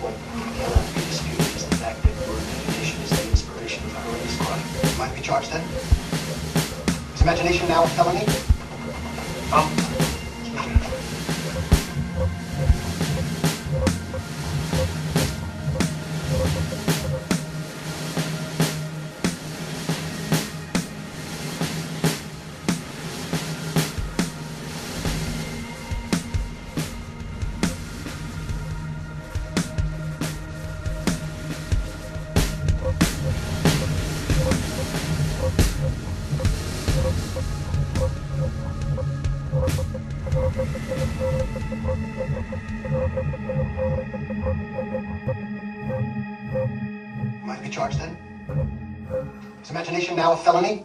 what really cannot be disputed is the fact that your imagination is the inspiration for Herod's crime. Might be charged then? Is imagination now a felony? Um, Charged then? Is imagination now a felony?